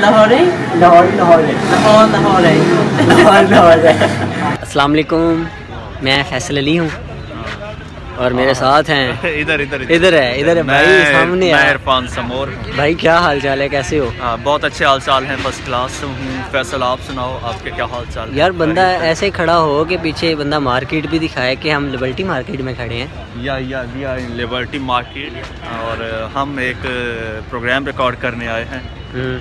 लाहौर? लाहौर लाहौर। लाहौर लाहौर। लाहौर लाहौर। अस्सलाम वालेकुम। मैं फैसल अली हूँ। और मेरे साथ हैं। इधर इधर इधर। है इधर है। भाई सामने मैं है इरफान समोर। भाई क्या हाल चाल है? कैसे हो? हाँ, बहुत अच्छे हाल चाल हैं। फ़र्स्ट क्लास हूँ। फैसल आप सुनाओ आपके क्या हाल चाल यार बंदा ऐसे खड़ा हो कि पीछे बंदा मार्केट भी दिखाए कि हम लिबर्टी मार्केट में खड़े हैं। या या we are in Liberty Market और हम एक प्रोग्राम रिकॉर्ड करने आए हैं। हम्म,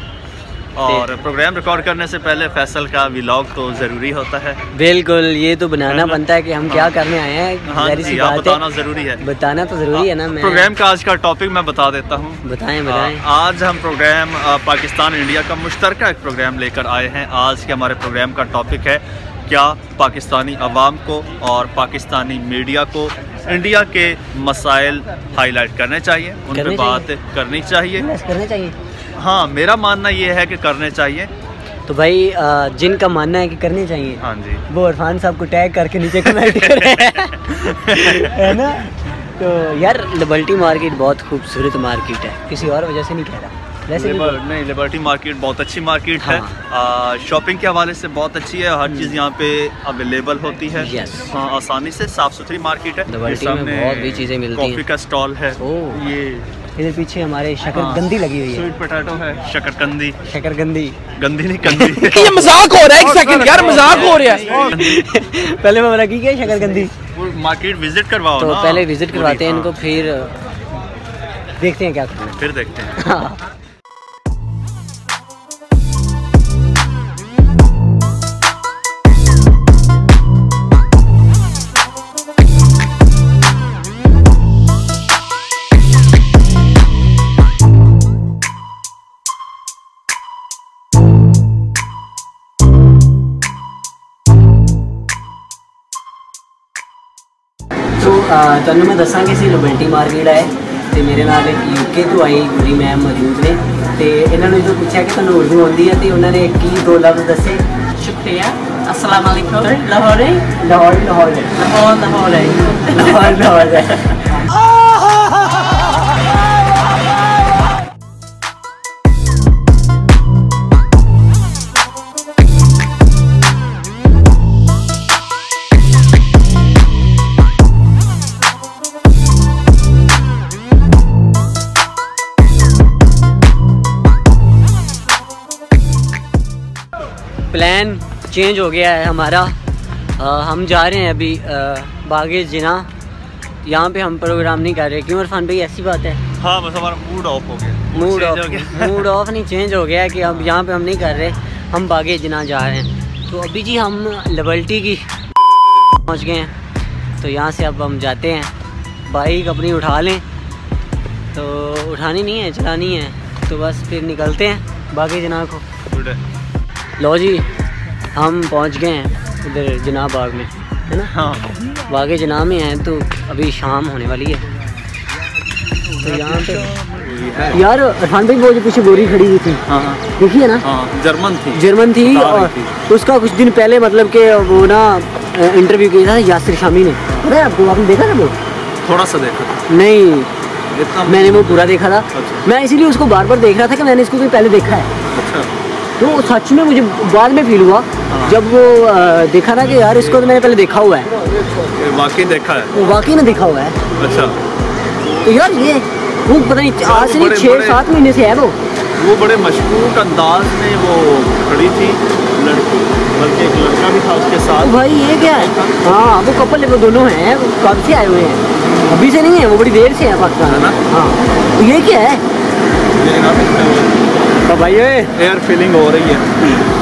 और प्रोग्राम रिकॉर्ड करने से पहले फैसल का व्लॉग तो ज़रूरी होता है। बिल्कुल ये तो बनाना बनता है कि हम क्या करने आए हैं हाँ सी जी आप बात बताना है ज़रूरी है। बताना तो ज़रूरी है ना मैं प्रोग्राम का आज का टॉपिक मैं बता देता हूँ। बताएँ बताएँ। आ, आज हम प्रोग्राम पाकिस्तान इंडिया का मुश्तरका एक प्रोग्राम लेकर आए हैं। आज के हमारे प्रोग्राम का टॉपिक है क्या पाकिस्तानी अवाम को और पाकिस्तानी मीडिया को इंडिया के मसाइल हाईलाइट करने चाहिए? उन पर बात करनी चाहिए। हाँ मेरा मानना ये है कि करने चाहिए। तो भाई जिनका मानना है कि करनी चाहिए हाँ जी। वो इरफान साहब को टैग करके नीचे कमेंट करें है। ना? तो यार लिबर्टी मार्केट बहुत खूबसूरत मार्केट है। किसी और वजह से नहीं कह रहा। लिबर, नहीं लिबर्टी मार्केट बहुत अच्छी मार्केट है। हाँ। शॉपिंग के हवाले से बहुत अच्छी है। हर चीज़ यहाँ पे अवेलेबल होती है। Yes. हाँ आसानी से साफ़ सुथरी मार्केट है। सामने बहुत भी चीज़ें मिलती कॉफ़ी का स्टॉल है। ये। इधर पीछे हमारे हाँ, शकरगंदी लगी हुई है। स्वीट पोटैटो है शकरकंदी। शकरगंदी गंदी नहीं कंदी ये मज़ाक हो रहा है एक सेकंड यार मज़ाक हो रहा है। पहले मैं बोला की क्या शकरगंदी वो मार्केट विज़िट करवाओ तो पहले विज़िट करवाते हैं हाँ। इनको फिर देखते हैं क्या करना फिर देखते हैं। ਤੁਹਾਨੂੰ ਮੈਂ ਦੱਸਾਂ ਕਿ ਅਸੀਂ ਲਿਬਰਟੀ ਮਾਰਕੀਟ ਆਏ ਤੇ ਮੇਰੇ ਨਾਲ ਇੱਕ ਯੂਕੇ ਤੋਂ ਆਈ ਕੁੜੀ ਮੈਮ ਮੌਜੂਦ ਨੇ ਤੇ ਇਹਨਾਂ ਨੂੰ ਜੋ ਪੁੱਛਿਆ ਕਿ ਤੁਹਾਨੂੰ ਉਰਦੂ ਆਉਂਦੀ ਹੈ ਤੇ ਉਹਨਾਂ ਨੇ ਕੀ ਦੋ ਲਫ਼ਜ਼ ਦੱਸੇ शुक्रिया अस्सलाम वालेकुम लाहौर ਲਾਹੌਰ ਲਾਹੌਰ ਹੈ लाहौर लाहौर प्लान चेंज हो गया है हमारा। अ, हम जा रहे हैं अभी बागे जिना। यहाँ पे हम प्रोग्राम नहीं कर रहे। क्यों इरफान भाई ऐसी बात है? हाँ बस हमारा मूड ऑफ़ हो गया। मूड ऑफ़ मूड ऑफ़ नहीं चेंज हो गया है कि अब यहाँ पे हम नहीं कर रहे। हम बागे जिना जा रहे हैं। तो अभी जी हम लिबर्टी की पहुँच गए हैं। तो यहाँ से अब हम जाते हैं। बाइक अपनी उठा लें। तो उठानी नहीं है चलानी है। तो बस फिर निकलते हैं बागे जिना को। लो जी हम पहुँच गए हैं इधर जनाब बाग में है ना? हाँ। बाग जनाब में हैं तो अभी शाम होने वाली है। तो यहाँ पे यार इरफान भाई वो जो पीछे गोरी खड़ी हुई थी हाँ। हाँ देखिए ना? हाँ जर्मन थी। जर्मन थी और थी। उसका कुछ दिन पहले मतलब के वो ना इंटरव्यू किया था यासिर शामी ने। पता है आपको आपने देखा था वो? थोड़ा सा देखो नहीं। मैंने वो पूरा देखा था। अच्छा। मैं इसीलिए उसको बार बार देख रहा था कि मैंने इसको कोई पहले देखा है। तो सच में मुझे बाद में फील हुआ। हाँ। जब वो देखा ना कि यार इसको तो मैंने पहले देखा हुआ है। ये वाकई देखा है? वाकई ना देखा हुआ है। अच्छा। तो यार ये वो पता नहीं आज से नहीं छः सात महीने से है वो। वो बड़े मशकूक अंदाज में वो खड़ी थी लड़की बल्कि एक लड़का भी था उसके तो साथ भाई ये क्या है? हाँ वो कपल है वो दोनों हैं। कब से आए हुए हैं? अभी से नहीं है वो बड़ी देर से है पाकिस्तान। है ना? हाँ। तो ये क्या है? तो भाई एयर फीलिंग हो रही है।